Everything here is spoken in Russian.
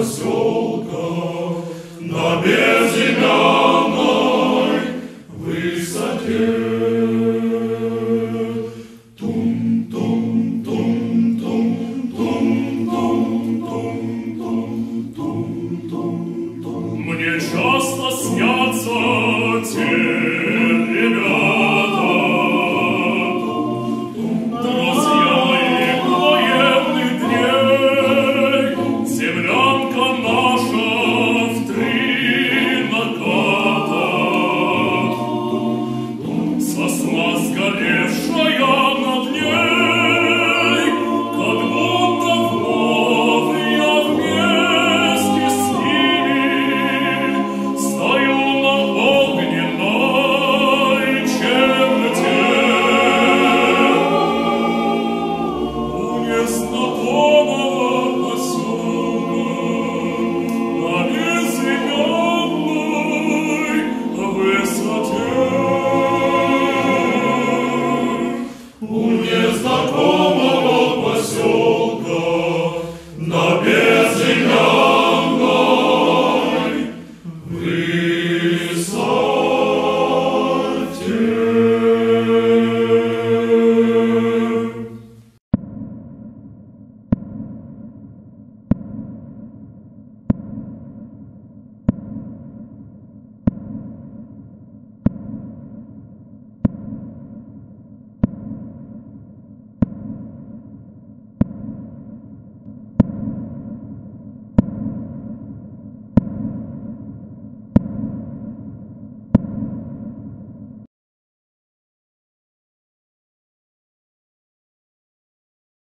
поселка на безымянной высоте. Землянка У